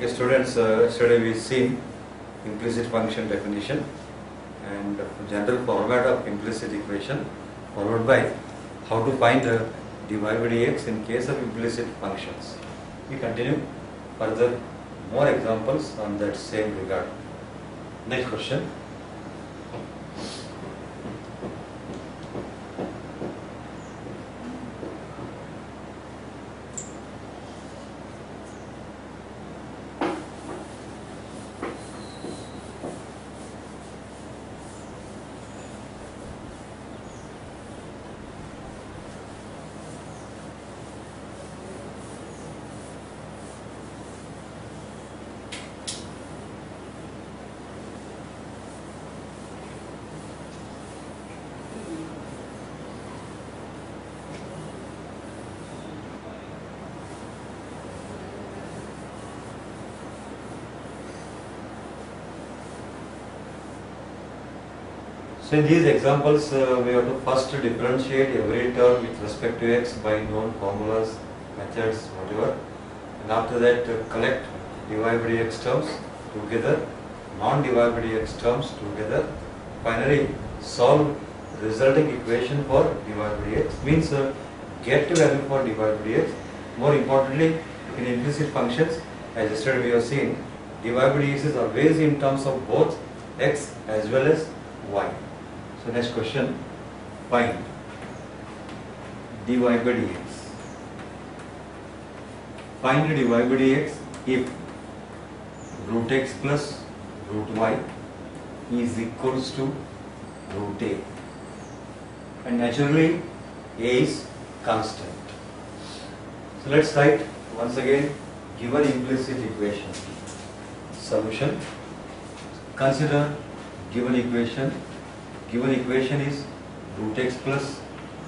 Okay, students, uh, we seen implicit function definition and general format of implicit equation followed by how to find uh, dy by dx in case of implicit functions. We continue further more examples on that same regard. Next question. So in these examples, uh, we have to first differentiate every term with respect to x by known formulas, methods, whatever. And after that, uh, collect dy by dx terms together, non-dy by dx terms together. Finally, solve resulting equation for dy by dx. Means uh, get the value for dy by dx. More importantly, in implicit functions, as yesterday we have seen, dy by dx is always in terms of both x as well as y. So next question, find dy by dx. Find dy by dx if root x plus root y is equals to root a. And naturally, a is constant. So let's write once again given implicit equation. Solution. Consider given equation given equation is root x plus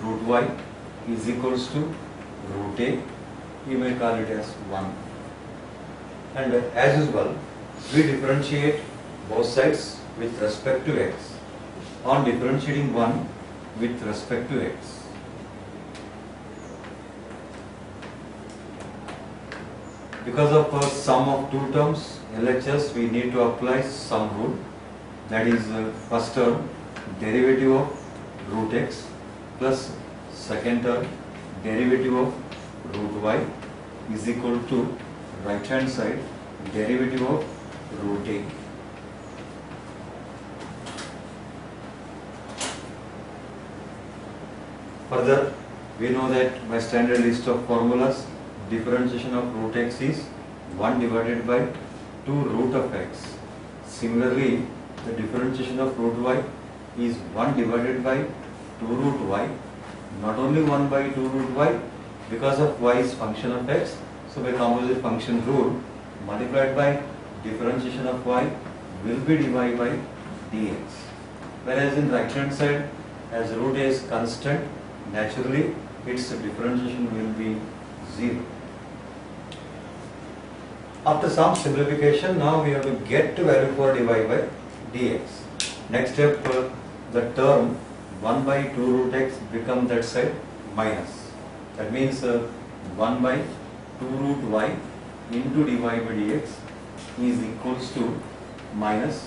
root y is equals to root a. You may call it as 1. And as usual, we differentiate both sides with respect to x. On differentiating 1 with respect to x. Because of a sum of two terms, LHS, we need to apply sum rule. That is uh, first term derivative of root x plus second term derivative of root y is equal to right hand side derivative of root a. Further, we know that by standard list of formulas, differentiation of root x is 1 divided by 2 root of x. Similarly, the differentiation of root y is 1 divided by 2 root y. Not only 1 by 2 root y, because of y is function of x, so by composite function rule, multiplied by differentiation of y will be divided by dx. Whereas in right hand side, as root a is constant, naturally its differentiation will be 0. After some simplification, now we have to get the value for dy by dx. Next step, uh, the term 1 by 2 root x become that side minus. That means uh, 1 by 2 root y into dy by dx is equals to minus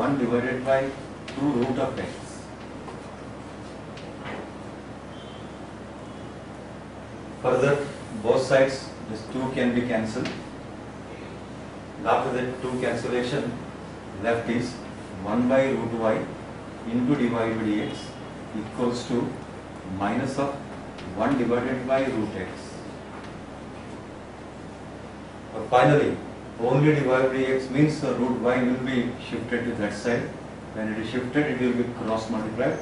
1 divided by 2 root of x. Further, both sides, this 2 can be cancelled. After that 2 cancellation, left is 1 by root y into dy by dx equals to minus of 1 divided by root x. Finally, only dy by dx means the root y will be shifted to that side. When it is shifted, it will be cross multiplied.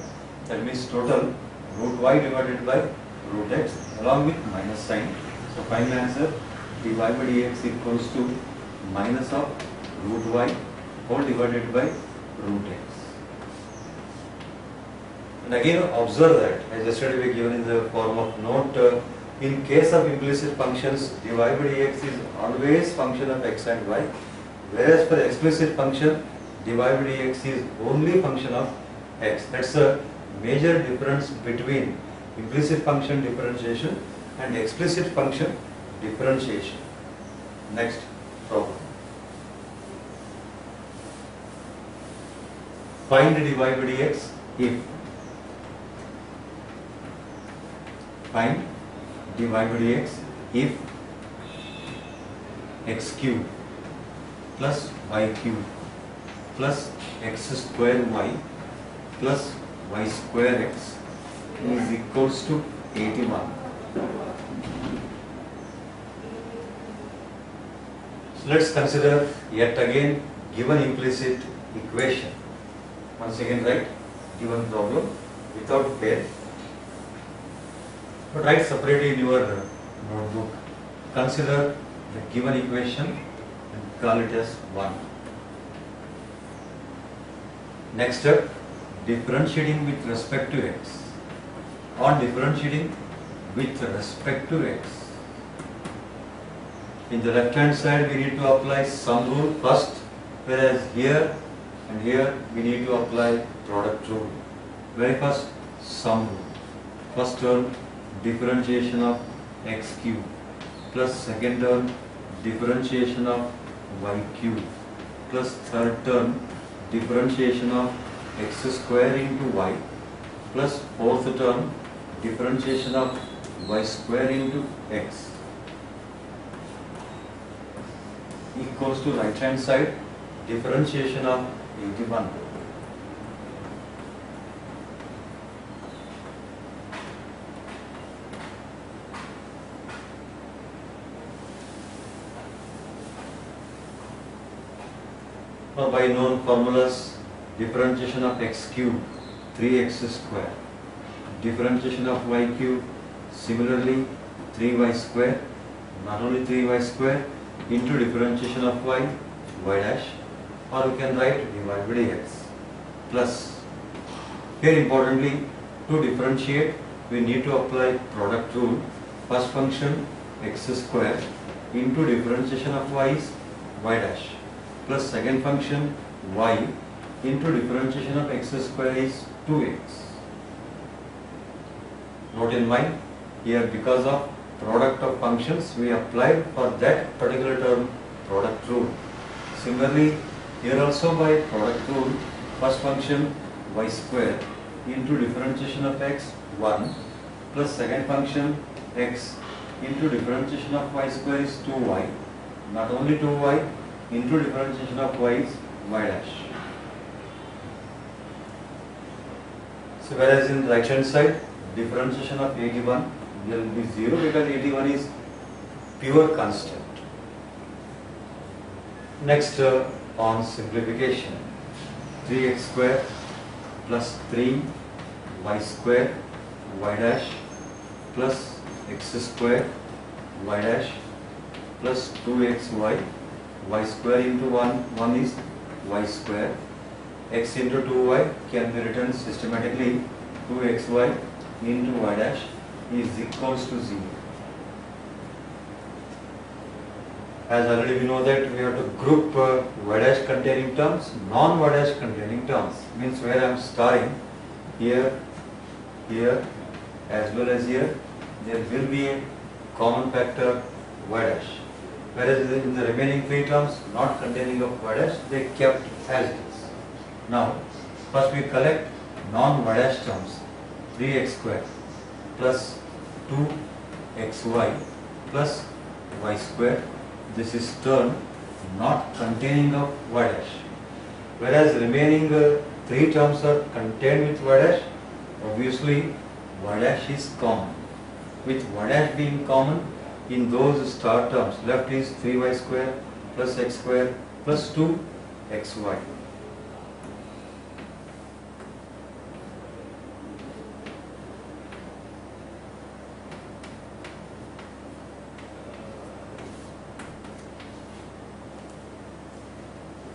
That means total root y divided by root x along with minus sign. So final answer dy by dx equals to minus of root y whole divided by root x. And again observe that, as yesterday we given in the form of note, uh, in case of implicit functions, dy by dx is always function of x and y, whereas for explicit function, dy by dx is only function of x. That's a major difference between implicit function differentiation and explicit function differentiation. Next problem. Find dy by dx if find dy by dx if x cube plus y cube plus x square y plus y square x is equals to 81. So let's consider yet again given implicit equation. Once again write given problem without pair. But write separately in your notebook. Consider the given equation and call it as 1. Next step, differentiating with respect to x. On differentiating with respect to x, in the left hand side we need to apply sum rule first, whereas here and here we need to apply product rule. Very first, sum rule. First term, differentiation of x cube plus second term, differentiation of y cube plus third term, differentiation of x square into y plus fourth term differentiation of y square into x equals to right hand side differentiation of 81 known formulas differentiation of x cube 3x square. Differentiation of y cube similarly 3y square not only 3y square into differentiation of y y dash or we can write dy by dx plus. Here importantly to differentiate we need to apply product rule. First function x square into differentiation of y is y dash plus second function y into differentiation of x square is 2x. Note in mind, here because of product of functions, we applied for that particular term product rule. Similarly, here also by product rule, first function y square into differentiation of x 1 plus second function x into differentiation of y square is 2y. Not only 2y, into differentiation of y is y dash. So whereas in right hand side, differentiation of 81 will be 0 because 81 is pure constant. Next uh, on simplification, 3x square plus 3 y square y dash plus x square y dash plus 2xy y square into 1, 1 is y square. x into 2y can be written systematically 2xy into y dash is equals to 0. As already we know that we have to group uh, y dash containing terms, non-y dash containing terms. Means where I am starring here, here as well as here, there will be a common factor y dash. Whereas in the remaining three terms not containing of y dash, they kept as it is. Now, first we collect non-y dash terms 3x square plus 2xy plus y square. This is term not containing of y dash. Whereas remaining uh, three terms are contained with y dash, obviously y dash is common. With y dash being common, in those star terms, left is 3y square plus x square plus 2xy.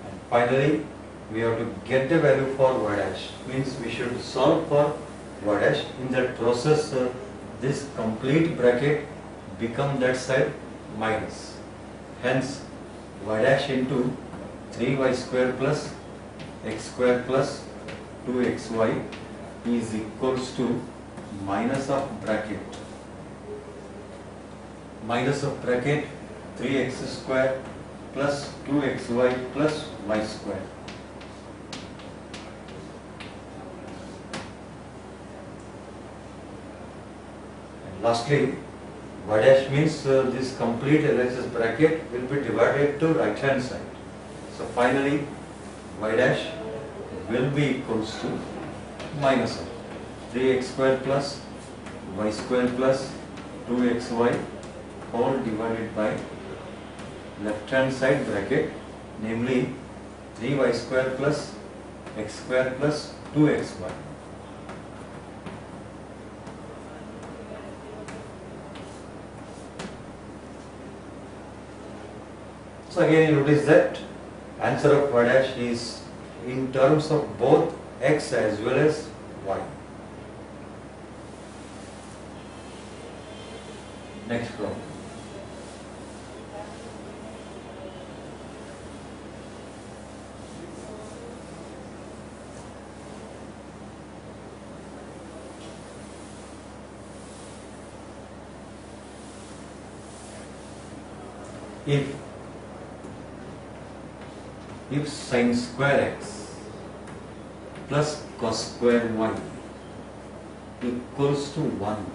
And finally, we have to get the value for y dash. Means we should solve for y dash. In that process, uh, this complete bracket become that side minus. Hence, y dash into 3y square plus x square plus 2xy is equals to minus of bracket. Minus of bracket 3x square plus 2xy plus y square. And lastly, y dash means uh, this complete LHS bracket will be divided to right hand side. So finally y dash will be equals to minus of 3x square plus y square plus 2xy all divided by left hand side bracket namely 3y square plus x square plus 2xy. So again you notice that answer of y dash is in terms of both x as well as y. Next problem. If if sine square x plus cos square y equals to 1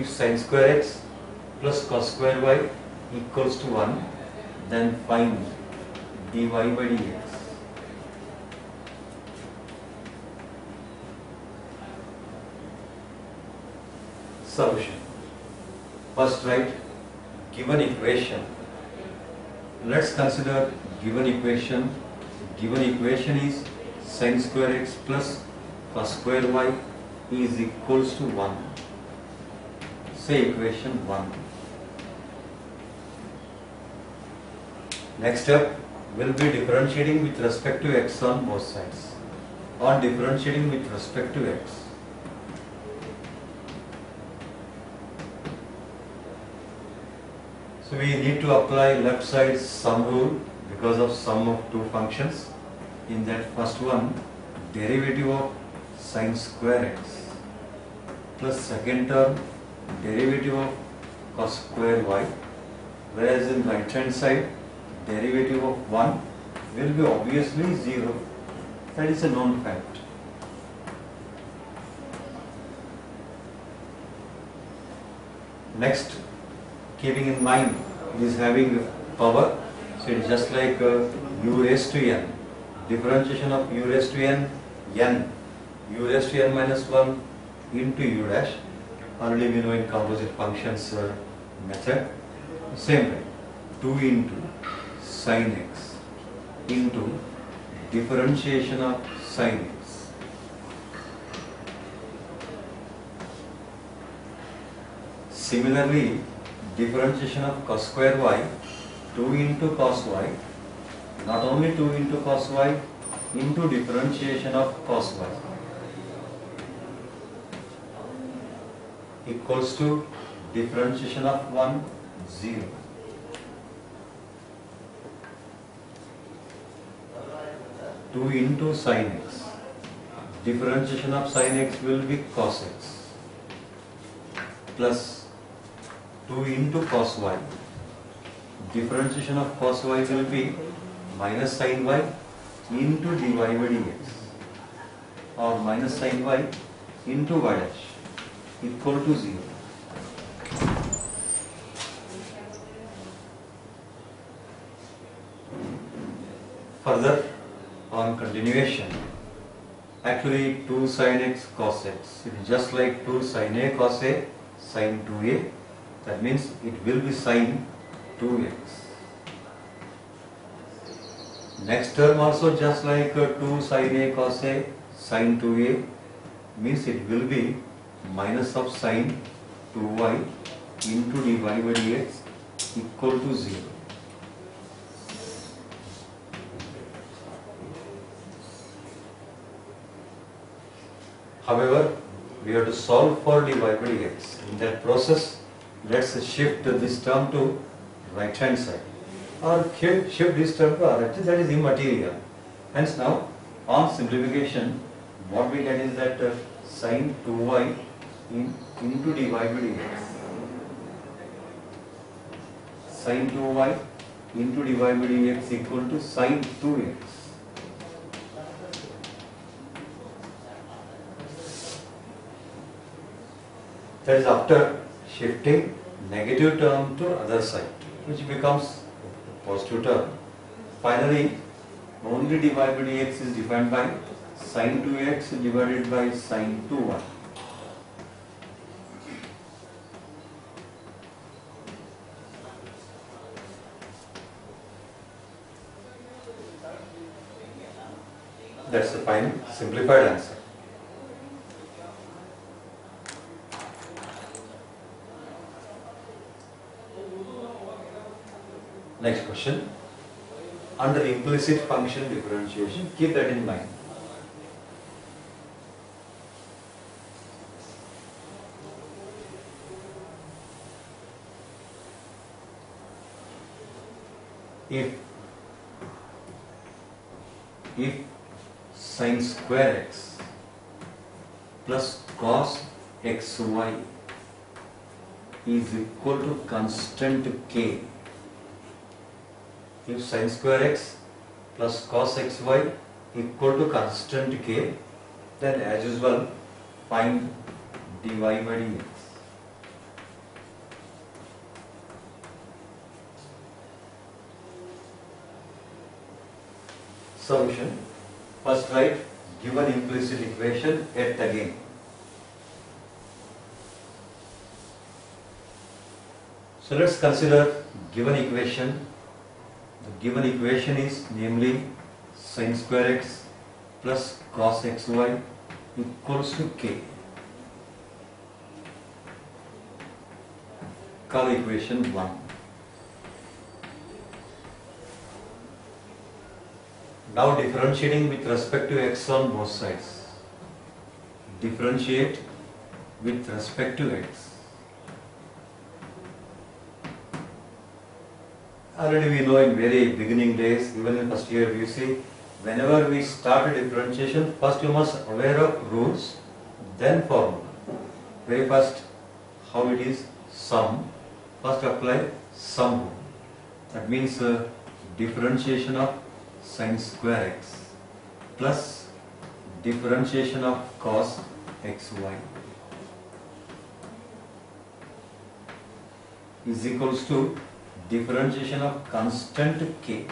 if sine square x plus cos square y equals to 1 then find dy by dx. Solution. First write given equation let's consider given equation. Given equation is sin square x plus cos square y is equals to 1 say equation 1 next step will be differentiating with respect to x on both sides. Or differentiating with respect to x So we need to apply left side sum rule because of sum of two functions. In that first one, derivative of sine square x plus second term derivative of cos square y whereas in right hand side derivative of 1 will be obviously 0 that is a known fact. Next keeping in mind it is having power so it is just like uh, u raised to n. Differentiation of u raised to n n. u raised to n minus 1 into u dash. Already we know in composite functions uh, method. Same way 2 into sin x into differentiation of sin x. Similarly differentiation of cos square y 2 into cos y not only 2 into cos y into differentiation of cos y. Equals to differentiation of 1 0 2 into sin x. Differentiation of sin x will be cos x plus 2 into cos y. Differentiation of cos y will be minus sin y into dy by dx or minus sin y into y dash equal to 0. Further, on continuation, actually 2 sin x cos x, it is just like 2 sin a cos a sin 2a that means it will be sine 2x. Next term also just like uh, 2 sine a cos a sine 2a means it will be minus of sine 2y into dy by dx equal to 0. However, we have to solve for dy by dx. In that process, let's shift this term to right hand side. Or shift this term to RHS that is immaterial. Hence now on simplification what we get is that uh, sine 2y in, into dy by dx sine 2y into dy by dx equal to sine 2x That is after shifting negative term to other side, which becomes positive term. Finally, only dy by dx is defined by sin 2x divided by sin 2y. That's the final simplified answer. Next question. Under implicit function differentiation, keep that in mind. If if sine square x plus cos xy is equal to constant k if sin square x plus cos xy equal to constant k then as usual find dy by dx. Solution. First write given implicit equation yet again. So let's consider given equation the given equation is namely sin square x plus cos xy equals to k. Call equation 1. Now differentiating with respect to x on both sides. Differentiate with respect to x. Already we know in very beginning days, even in first year you see, whenever we start a differentiation, first you must aware of rules, then formula. Very first, how it is sum, first apply sum rule. That means uh, differentiation of sin square x plus differentiation of cos xy is equals to differentiation of constant k.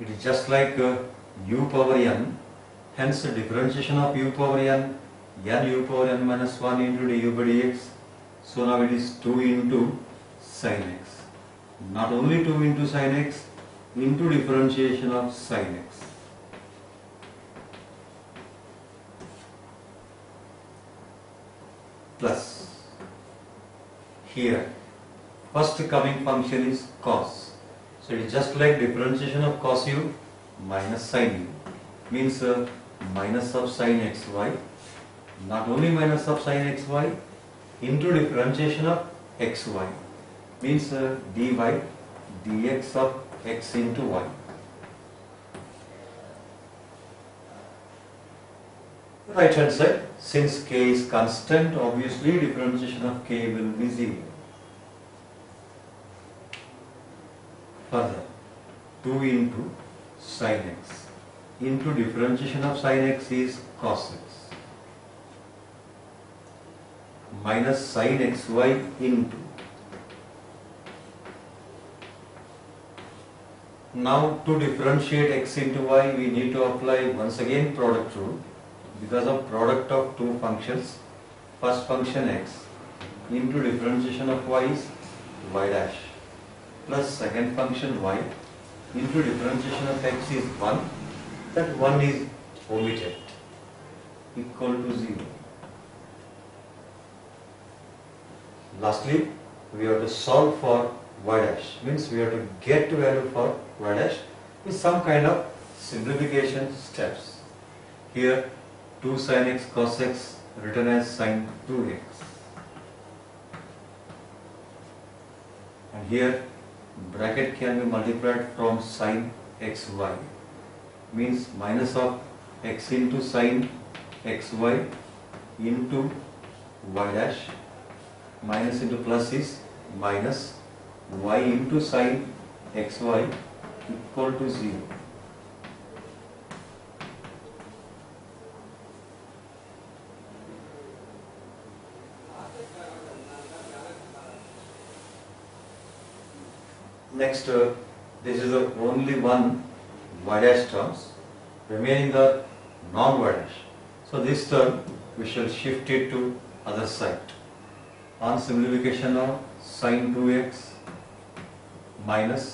It is just like uh, u power n, hence differentiation of u power n, n u power n minus 1 into du by dx. So now it is 2 into sin x. Not only 2 into sin x, into differentiation of sin x. plus here first coming function is cos. So it is just like differentiation of cos u minus sin u. Means uh, minus of sin xy not only minus of sin xy into differentiation of xy means uh, dy dx of x into y right hand side since k is constant obviously differentiation of k will be 0 further 2 into sin x. Into differentiation of sin x is cos x. Minus sin xy into. Now to differentiate x into y we need to apply once again product rule because of product of two functions. First function x into differentiation of y is y dash. Plus second function y into differentiation of x is 1 that 1 is omitted. Equal to 0 lastly we have to solve for y dash. Means we have to get value for y dash with some kind of simplification steps. Here 2 sin x cos x written as sin 2x. And here bracket can be multiplied from sin xy. Means minus of x into sin xy into y dash. Minus into plus is minus y into sin xy equal to 0 Next, uh, this is the only one y dash terms. Remaining the non-y dash. So this term we shall shift it to other side. On simplification of sine 2x minus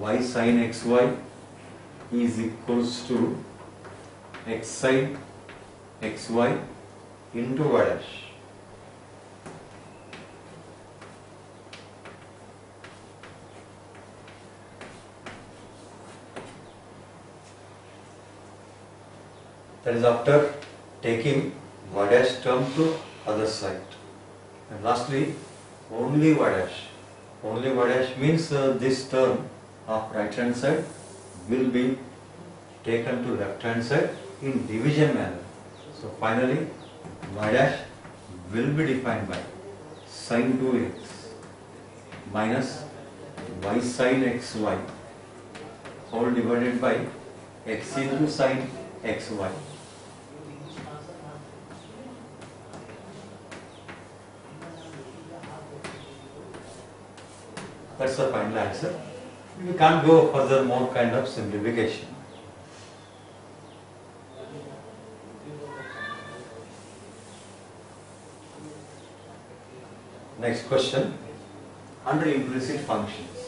y sine xy is equals to x sine xy into y. That is after taking y dash term to other side. And lastly, only y dash. Only y dash means uh, this term of right hand side will be taken to left hand side in division manner. So finally, y dash will be defined by sine 2x minus y sine xy all divided by x into sine xy. That's the final answer. We can't go further more kind of simplification. Next question. Under implicit functions.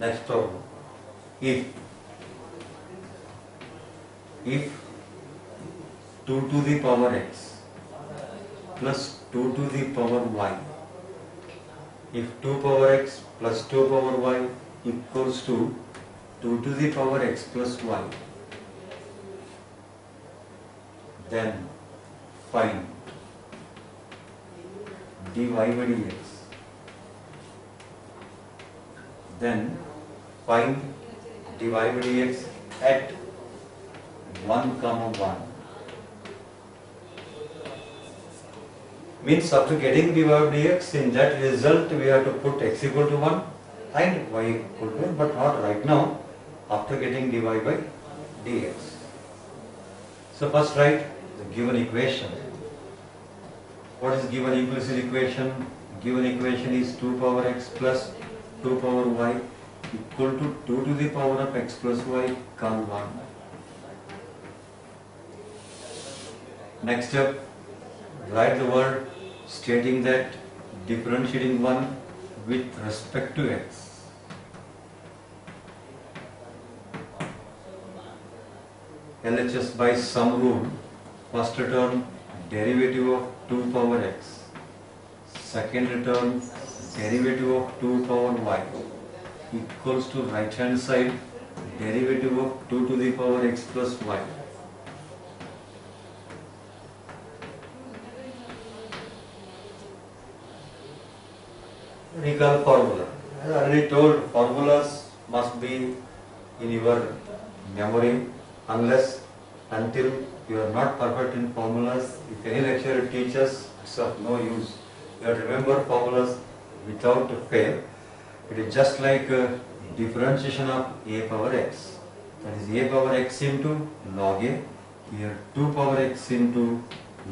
Next problem. If if 2 to the power x plus 2 to the power y if 2 power x plus 2 power y equals to 2 to the power x plus y. Then find dy by dx. Then find dy by dx at 1 comma 1 means after getting dy by dx in that result we have to put x equal to 1 and y equal to 1 but not right now after getting dy by dx. So first write the given equation. What is given implicit equation? Given equation is 2 power x plus 2 power y equal to 2 to the power of x plus y come 1 next step write the word stating that differentiating one with respect to x. LHS by sum rule, first return derivative of 2 power x, second return derivative of 2 power y equals to right hand side derivative of 2 to the power x plus y. recall formula. As already told, formulas must be in your memory unless until you are not perfect in formulas. If any lecturer teaches, it's of no use. You have to remember formulas without fail. It is just like uh, differentiation of a power x. That is a power x into log a. Here 2 power x into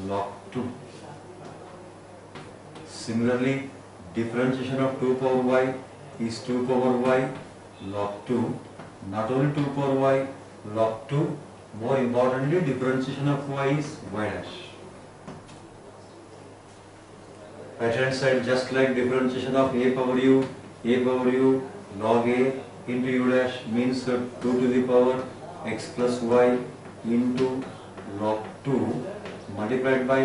log 2. Similarly, differentiation of 2 power y is 2 power y log 2. Not only 2 power y log 2, more importantly differentiation of y is y dash. Right hand side just like differentiation of a power u, a power u log a into u dash means 2 to the power x plus y into log 2 multiplied by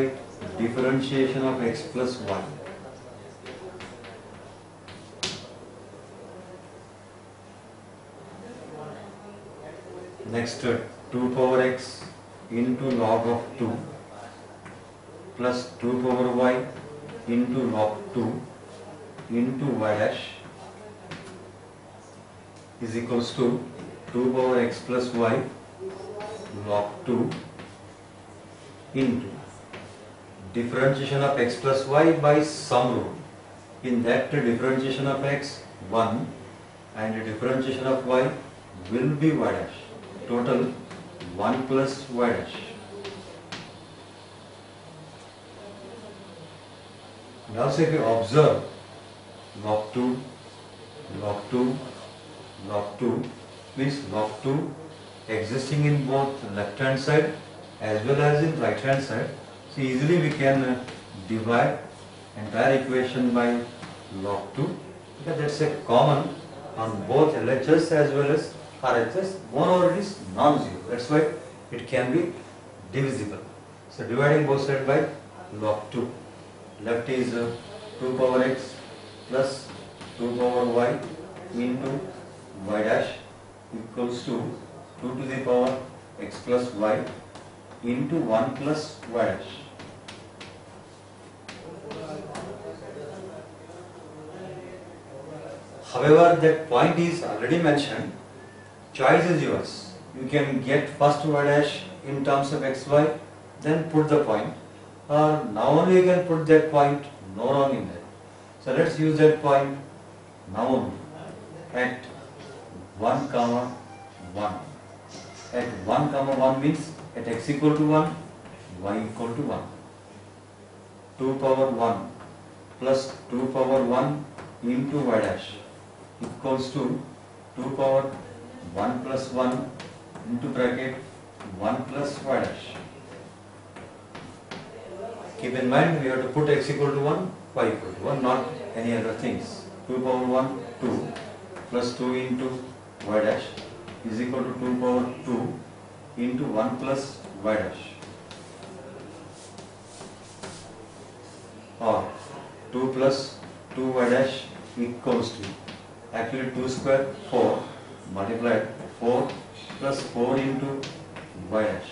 differentiation of x plus y. Next, uh, 2 power x into log of 2 plus 2 power y into log 2 into y dash is equals to 2 power x plus y log 2 into differentiation of x plus y by sum rule. In that differentiation of x 1 and differentiation of y will be y dash. Total 1 plus y dash. Now say if you observe log 2, log 2, log 2 means log 2 existing in both left hand side as well as in right hand side. So easily we can divide entire equation by log 2 because that's a common on both LHS as well as RHS. One over it is non-zero. That's why it can be divisible. So dividing both sides by log 2. Left is uh, 2 power x plus 2 power y into y dash equals to 2 to the power x plus y into 1 plus y dash. However, that point is already mentioned. Choice is yours. You can get first y dash in terms of xy, then put the point. Or now only you can put that point, no wrong in that. So let's use that point now only at 1 comma 1. At 1 comma 1 means at x equal to 1, y equal to 1. 2 power 1 plus 2 power 1 into y dash equals to 2 power 1 plus 1 into bracket 1 plus y dash. Keep in mind we have to put x equal to 1, y equal to 1, not any other things. 2 power 1, 2 plus 2 into y dash is equal to 2 power 2 into 1 plus y dash. Or 2 plus 2 y dash equals to actually 2 square 4 multiplied 4 plus 4 into y dash.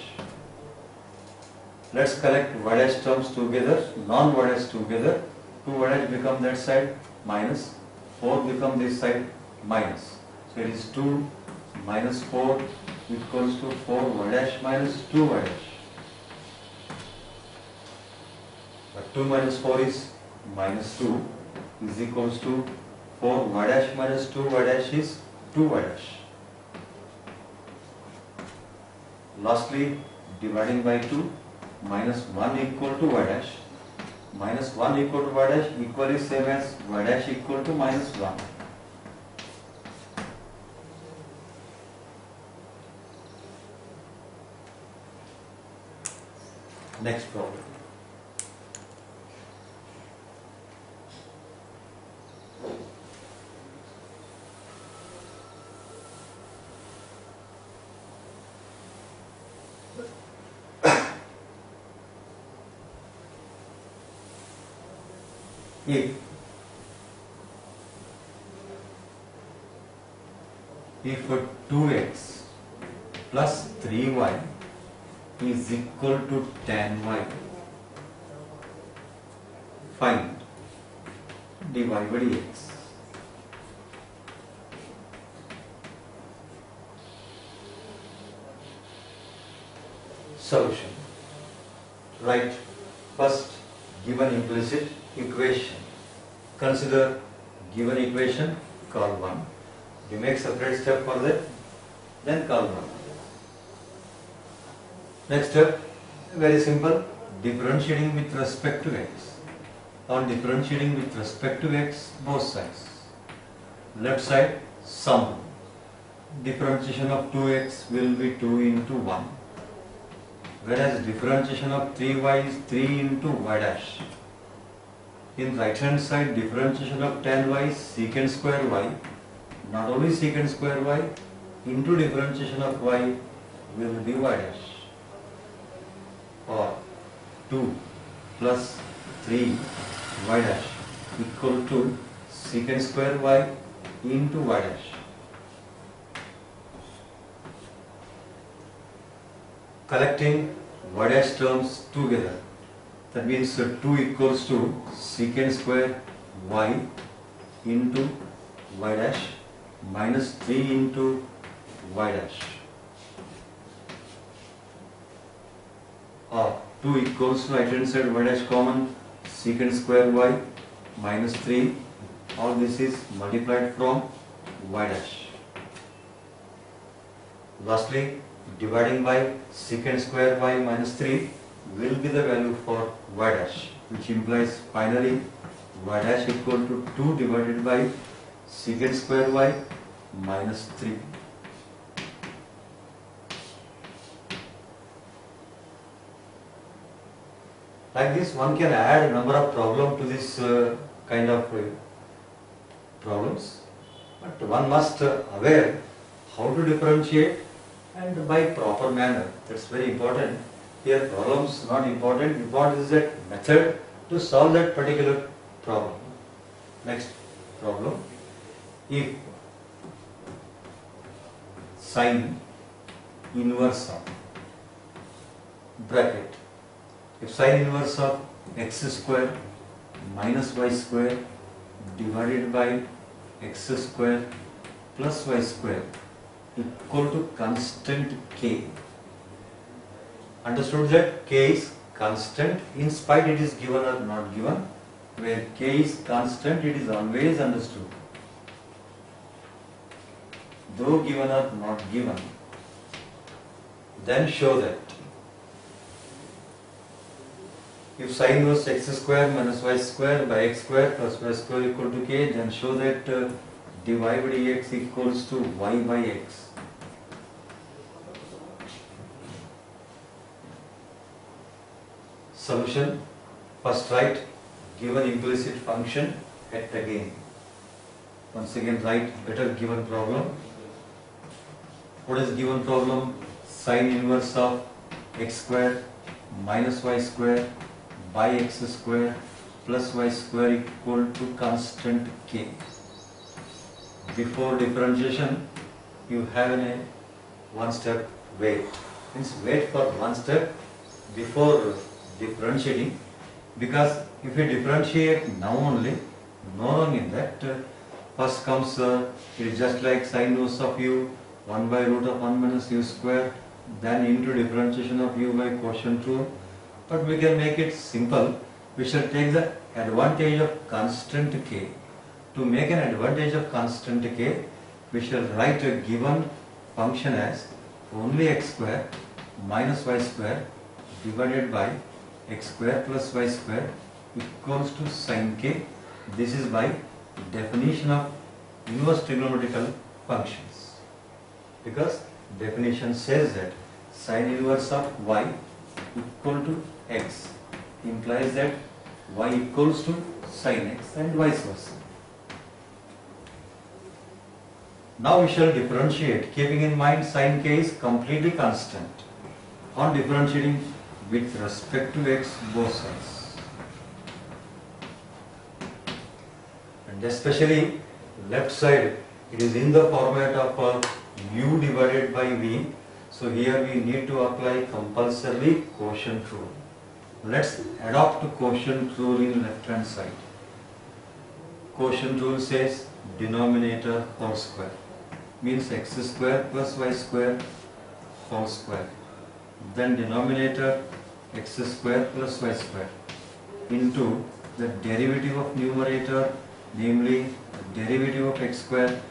Let's collect y dash terms together, non y dash together. 2 y dash become that side minus 4 become this side minus. So it is 2 minus 4 equals to 4 y dash minus 2 y dash. But 2 minus 4 is minus 2 is equals to 4 y dash minus 2 y dash is 2 y dash. Lastly, dividing by 2 minus 1 equal to y dash minus 1 equal to y dash equally same as y dash equal to minus 1. Next problem. If if 2x plus 3y is equal to tan y find dy by dx. Solution. Right first given implicit equation. Consider given equation, call 1. You make separate step for that, then call 1. Next step, very simple, differentiating with respect to x. On differentiating with respect to x, both sides. Left side, sum. Differentiation of 2x will be 2 into 1. Whereas differentiation of 3y is 3 into y dash. In right hand side differentiation of tan y is secant square y. Not only secant square y into differentiation of y will be y dash. Or 2 plus 3 y dash equal to secant square y into y dash collecting y dash terms together that means uh, 2 equals to secant square y into y dash minus 3 into y dash. Or 2 equals to right hand side y dash common secant square y minus 3 all this is multiplied from y dash. Lastly, dividing by secant square y minus 3 will be the value for y dash which implies finally y dash equal to 2 divided by secant square y minus 3. Like this one can add a number of problems to this uh, kind of uh, problems but one must uh, aware how to differentiate and by proper manner that's very important. Here problems not important. Important is that method to solve that particular problem? Next problem. If sine inverse of bracket if sine inverse of x square minus y square divided by x square plus y square equal to constant k. Understood that k is constant in spite it is given or not given. Where k is constant it is always understood. Though given or not given, then show that if sine inverse x square minus y square by x square plus y square equal to k, then show that uh, dy by dx equals to y by x. Solution, first write given implicit function at again. Once again write better given problem. What is given problem? Sine inverse of x square minus y square by x square plus y square equal to constant k. Before differentiation, you have a one step wait. Means wait for one step before differentiating because if we differentiate now only, no wrong in that, first comes, uh, it is just like inverse of u, 1 by root of 1 minus u square, then into differentiation of u by quotient rule, but we can make it simple. We shall take the advantage of constant k. To make an advantage of constant k, we shall write a given function as only x square minus y square divided by x square plus y square equals to sine k. This is by definition of inverse trigonometrical functions. Because definition says that sine inverse of y equal to x implies that y equals to sin x and vice versa. Now we shall differentiate keeping in mind sin k is completely constant on differentiating with respect to x both sides. And especially left side it is in the format of u divided by v. So here we need to apply compulsorily quotient rule. Let's adopt quotient rule in left hand side. Quotient rule says denominator whole square means x square plus y square whole square. Then denominator x square plus y square into the derivative of numerator namely derivative of x square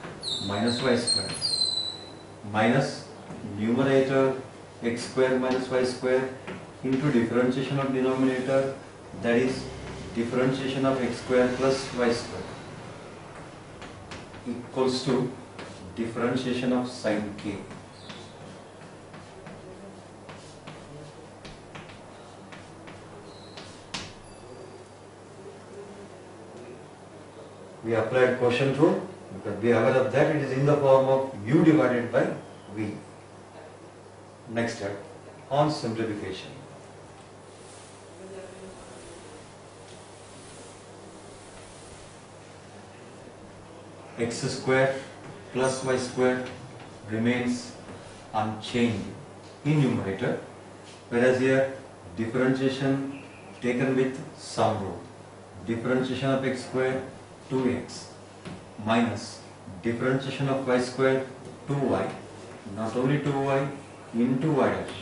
minus y square minus numerator x square minus y square into differentiation of denominator that is differentiation of x square plus y square equals to differentiation of sine k. We applied quotient rule because we are aware of that it is in the form of u divided by v. Next step on simplification. x square plus y square remains unchanged in numerator whereas here differentiation taken with sum rule. Differentiation of x square 2x minus differentiation of y square 2y not only 2y into y dash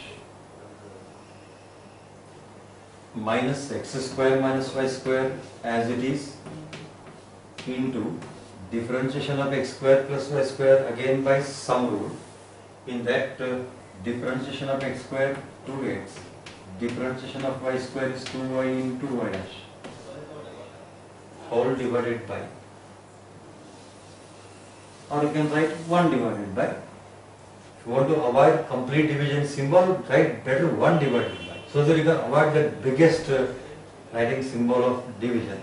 minus x square minus y square as it is into differentiation of x square plus y square again by sum rule. In that uh, differentiation of x square 2x, differentiation of y square is 2y into y dash whole divided by or you can write 1 divided by. If you want to avoid complete division symbol, write better 1 divided by. So that you can avoid the biggest uh, writing symbol of division.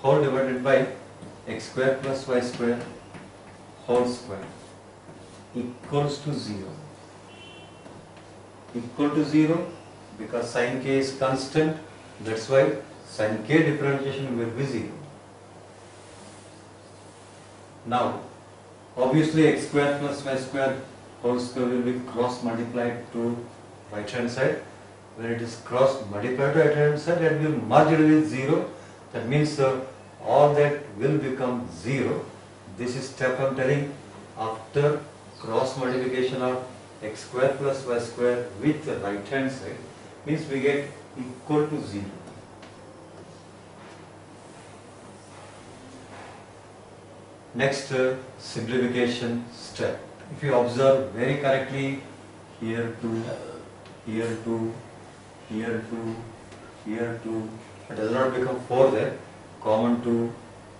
Whole divided by x square plus y square whole square equals to 0. Equal to 0 because sin k is constant. That's why sin k differentiation will be 0. Now, obviously x square plus y square whole square will be cross multiplied to right hand side. When it is cross multiplied to right hand side, it will merge with 0. That means uh, all that will become 0. This is step I am telling after cross multiplication of x square plus y square with the right hand side means we get equal to 0. Next uh, simplification step. If you observe very correctly, here to, here to, here to, here 2, it does not become 4 there, common 2,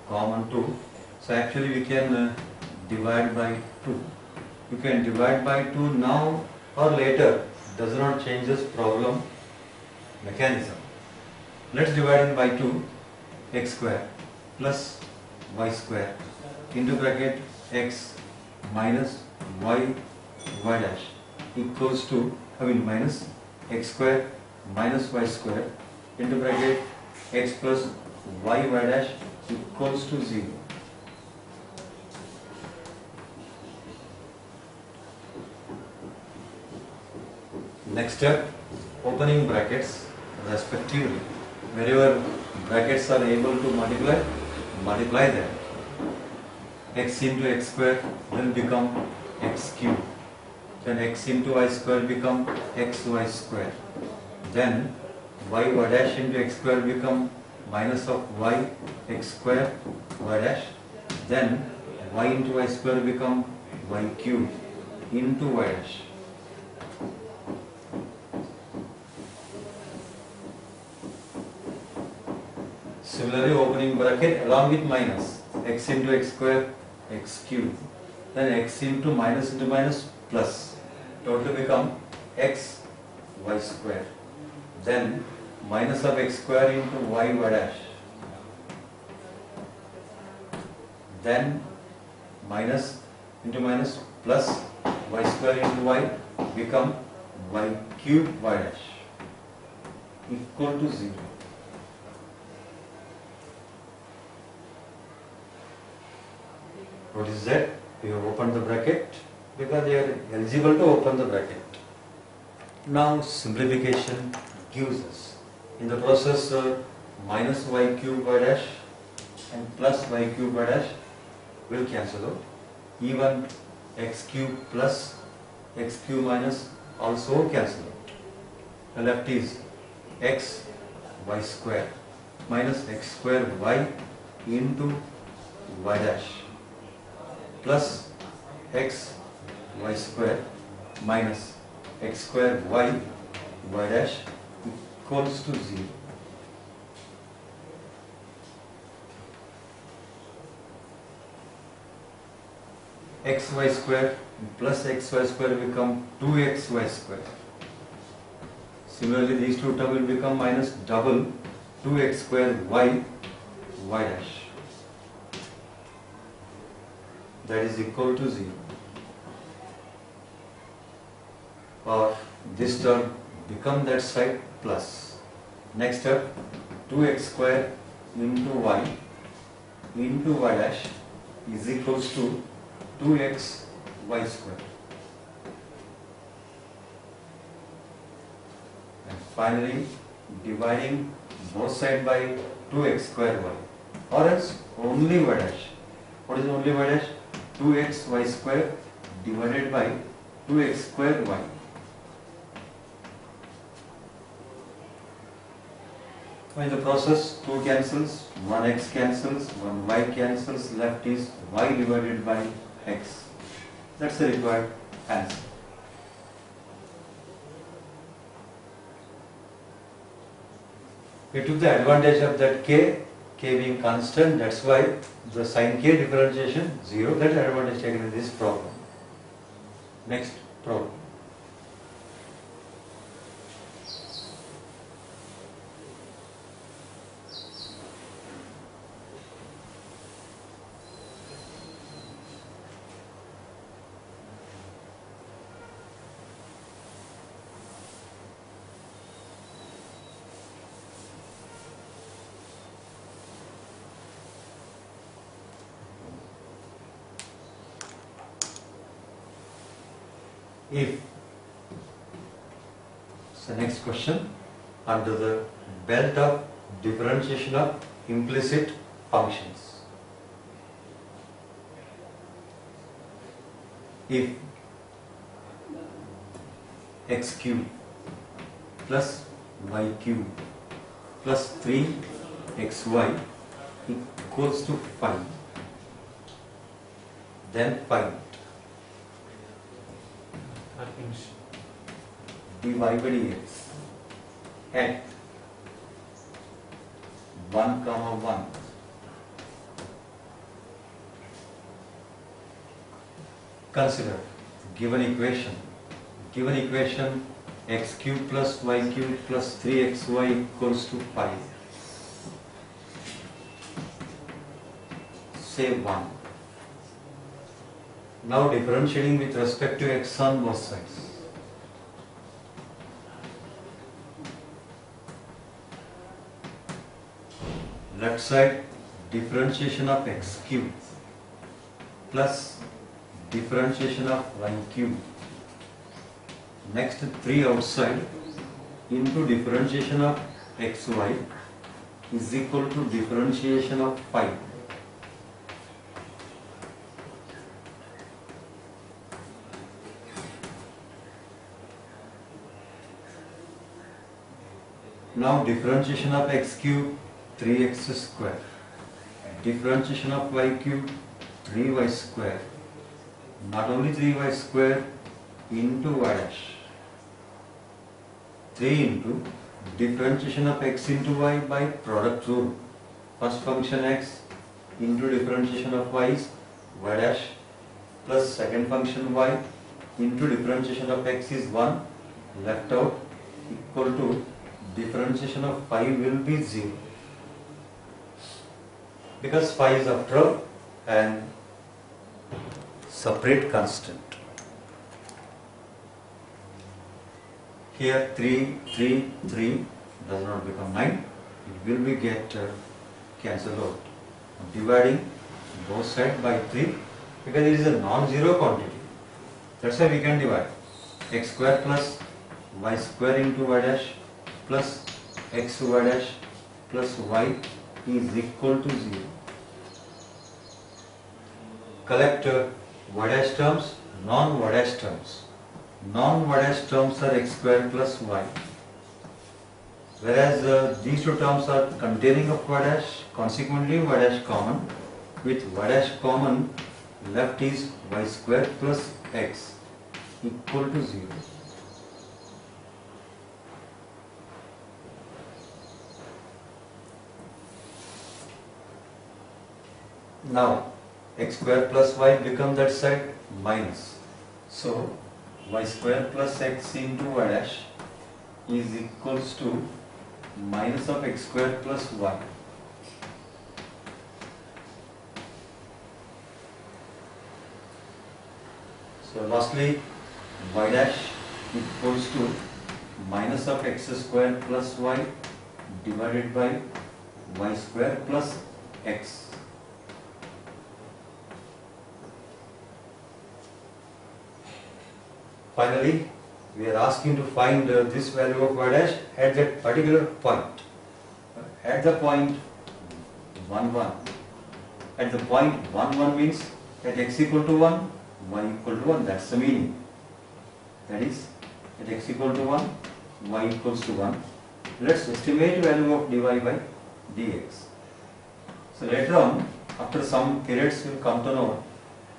common 2. So actually we can uh, divide by 2. You can divide by 2 now or later, does not change this problem mechanism. Let's divide it by 2, x square plus y square into bracket x minus y y dash equals to I mean minus x square minus y square into bracket x plus y y dash equals to 0. Next step, opening brackets respectively. Wherever brackets are able to multiply, multiply them. X into x square will become x cube. Then x into y square become xy square. Then y y dash into x square become minus of y x square y dash. Then y into y square become y cube into y dash. Similarly, opening bracket along with minus x into x square x cube. Then x into minus into minus plus. Total become x y square. Then minus of x square into y y dash. Then minus into minus plus y square into y become y cube y dash equal to 0. What is that? We have opened the bracket because they are eligible to open the bracket. Now simplification gives us in the process uh, minus y cube y dash and plus y cube y dash will cancel out. Even x cube plus x cube minus also cancel out. The left is x y square minus x square y into y dash plus x y square minus x square y y dash equals to 0. xy square plus xy square become 2xy square. Similarly, these two terms will become minus double 2x square y y dash. That is equal to 0. Or this term become that side plus. Next step 2x square into y into y dash is equals to 2x y square. And finally, dividing both side by 2x square y or else only y dash. What is only y dash? 2x y square divided by 2x square y. In the process, 2 cancels, 1 x cancels, 1 y cancels, left is y divided by x. That's the required answer. We took the advantage of that k, k being constant, that's why the sin k differentiation 0, that advantage taken in this problem. Next problem. Under the belt of differentiation of implicit functions if x cube plus y cube plus 3xy equals to 5 then find dy by dx at one comma one. Consider given equation given equation x cube plus y cube plus three x y equals to five say one now differentiating with respect to x on both sides left side differentiation of x cube plus differentiation of y cube. Next 3 outside into differentiation of xy is equal to differentiation of 5 now differentiation of x cube 3x square. Differentiation of y cube 3y square. Not only 3y square into y dash. 3 into differentiation of x into y by product rule. First function x into differentiation of y is y dash plus second function y into differentiation of x is 1 left out equal to differentiation of 5 will be 0 because five is after all an separate constant. Here 3, 3, 3 does not become 9. It will be get uh, cancelled out. Dividing both sides by 3 because it is a non-zero quantity. That's why we can divide x square plus y square into y dash plus x y dash plus y is equal to 0. Collect uh, dash terms, non dash terms. Non dash terms are x square plus y. Whereas uh, these two terms are containing of y dash, consequently y dash common. With y dash common, left is y square plus x equal to 0. Now, x square plus y become that side minus. So, y square plus x into y dash is equals to minus of x square plus y. So lastly, y dash equals to minus of x square plus y divided by y square plus x. Finally, we are asking to find uh, this value of y dash at that particular point. At the point 1, 1. At the point 1, 1 means at x equal to 1, y equal to 1. That's the meaning. That is, at x equal to 1, y equals to 1. let's estimate value of dy by dx. So later on, after some periods we'll come to know,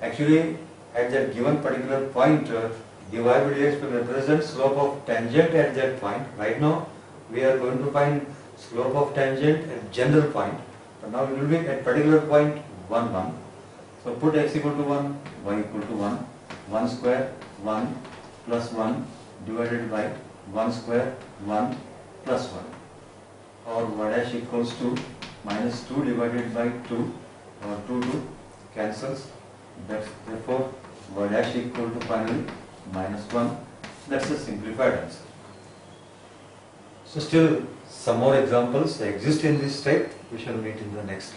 actually at that given particular point, uh, dy by dx will represent slope of tangent at that point. Right now, we are going to find slope of tangent at general point, but now it will be at particular point 1, 1. So put x equal to 1, y equal to 1, 1 square 1 plus 1 divided by 1 square 1 plus 1 or y dash equals to minus 2 divided by 2 or 2 2 cancels that's therefore y dash equal to finally minus 1 that's a simplified answer. So still some more examples exist in this type we shall meet in the next